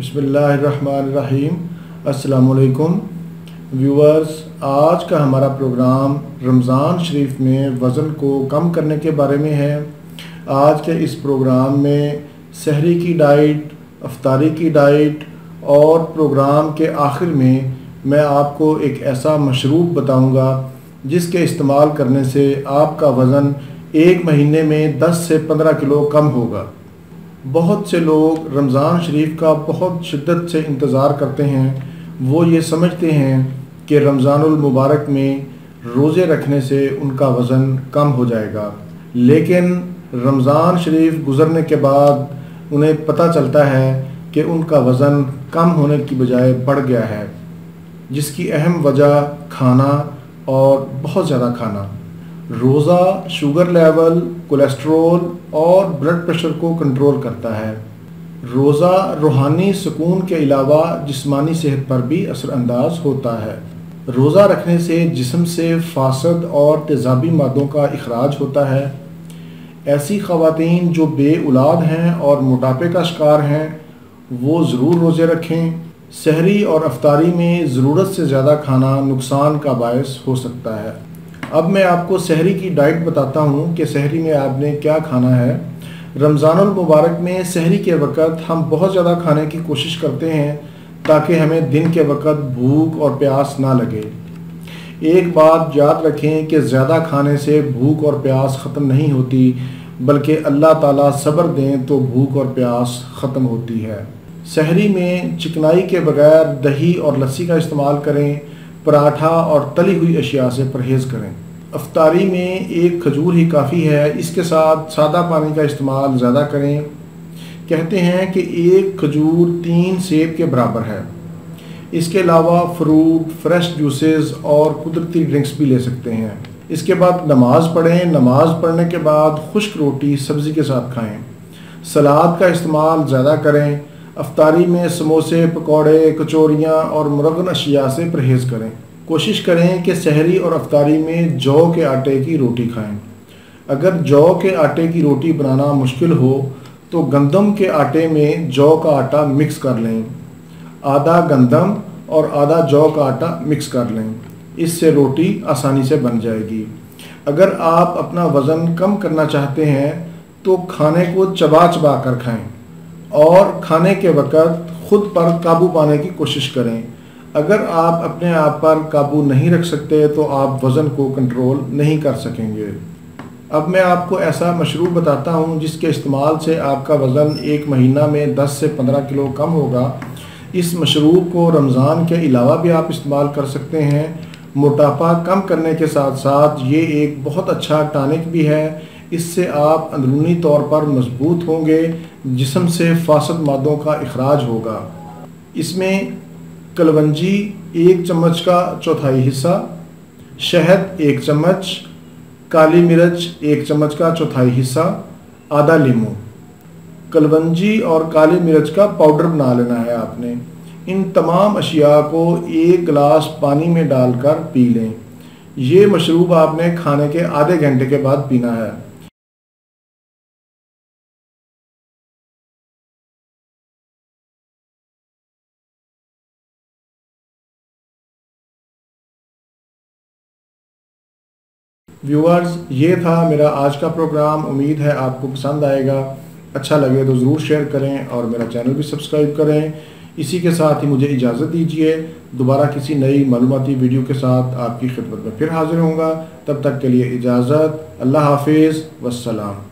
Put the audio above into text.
बिसमीम असलकुम व्यूअर्स, आज का हमारा प्रोग्राम रमज़ान शरीफ में वज़न को कम करने के बारे में है। आज के इस प्रोग्राम में सहरी की डाइट, अफ्तारी की डाइट और प्रोग्राम के आखिर में मैं आपको एक ऐसा मशरूब बताऊँगा जिसके इस्तेमाल करने से आपका वज़न एक महीने में 10 से 15 किलो कम होगा। बहुत से लोग रमज़ान शरीफ का बहुत शिद्दत से इंतज़ार करते हैं। वो ये समझते हैं कि मुबारक में रोज़े रखने से उनका वज़न कम हो जाएगा। लेकिन रमज़ान शरीफ गुज़रने के बाद उन्हें पता चलता है कि उनका वज़न कम होने की बजाय बढ़ गया है, जिसकी अहम वजह खाना और बहुत ज़्यादा खाना। रोज़ा, शुगर लेवल, कोलेस्ट्रॉल और ब्लड प्रेशर को कंट्रोल करता है। रोज़ा रूहानी सुकून के अलावा जिस्मानी सेहत पर भी असरानंदाज होता है। रोज़ा रखने से जिसम से फासद और तेज़ाबी मादों का अखराज होता है। ऐसी ख़वातीन जो बे औलाद हैं और मोटापे का शिकार हैं, वो ज़रूर रोज़े रखें। सहरी और अफ्तारी में ज़रूरत से ज़्यादा खाना नुकसान का बायस हो सकता है। अब मैं आपको सहरी की डाइट बताता हूँ कि सहरी में आपने क्या खाना है। रमज़ानुल मुबारक में सहरी के वक़्त हम बहुत ज़्यादा खाने की कोशिश करते हैं ताकि हमें दिन के वक़्त भूख और प्यास ना लगे। एक बात याद रखें कि ज़्यादा खाने से भूख और प्यास ख़त्म नहीं होती, बल्कि अल्लाह ताला सब्र दें तो भूख और प्यास ख़त्म होती है। सहरी में चिकनाई के बगैर दही और लस्सी का इस्तेमाल करें पराठा और तली हुई अशिया से परहेज़ करें। अफ्तारी में एक खजूर ही काफ़ी है, इसके साथ सादा पानी का इस्तेमाल ज़्यादा करें। कहते हैं कि एक खजूर तीन सेब के बराबर है। इसके अलावा फ्रूट फ्रेश जूसेस और कुदरती ड्रिंक्स भी ले सकते हैं। इसके बाद नमाज़ पढ़ें। नमाज़ पढ़ने के बाद खुश्क रोटी सब्ज़ी के साथ खाएँ। सलाद का इस्तेमाल ज़्यादा करें। अफ्तारी में समोसे, पकौड़े कचौरियाँ और मुरगन अशिया से परहेज़ करें। कोशिश करें कि शहरी और अफ्तारी में जौ के आटे की रोटी खाएँ। अगर जौ के आटे की रोटी बनाना मुश्किल हो तो गंदम के आटे में जौ का आटा मिक्स कर लें। आधा गंदम और आधा जौ का आटा मिक्स कर लें। इससे रोटी आसानी से बन जाएगी। अगर आप अपना वज़न कम करना चाहते हैं तो खाने को चबा चबा कर खाएँ। और खाने के वक़्त खुद पर काबू पाने की कोशिश करें। अगर आप अपने आप पर काबू नहीं रख सकते तो आप वज़न को कंट्रोल नहीं कर सकेंगे। अब मैं आपको ऐसा मशरूब बताता हूँ, जिसके इस्तेमाल से आपका वज़न एक महीना में 10 से 15 किलो कम होगा। इस मशरूब को रमज़ान के अलावा भी आप इस्तेमाल कर सकते हैं। मोटापा कम करने के साथ साथ ये एक बहुत अच्छा टानिक भी है। इससे आप अंदरूनी तौर पर मज़बूत होंगे। जिसम से फासद मादों का अखराज होगा। इसमें कलवंजी एक चम्मच का चौथाई हिस्सा, शहद एक चम्मच, काली मिर्च एक चम्मच का चौथाई हिस्सा, आधा लीमू कलवंजी और काली मिर्च का पाउडर बना लेना है आपने। इन तमाम अशिया को एक गिलास पानी में डालकर पी लें। ये मशरूब आपने खाने के आधे घंटे के बाद पीना है। व्यूअर्स ये था मेरा आज का प्रोग्राम उम्मीद है आपको पसंद आएगा. अच्छा लगे तो ज़रूर शेयर करें और मेरा चैनल भी सब्सक्राइब करें. इसी के साथ ही मुझे इजाज़त दीजिए. दोबारा किसी नई मालूमती वीडियो के साथ आपकी खिदमत में फिर हाजिर होंगे तब तक के लिए इजाज़त. अल्लाह हाफिज़. वसलाम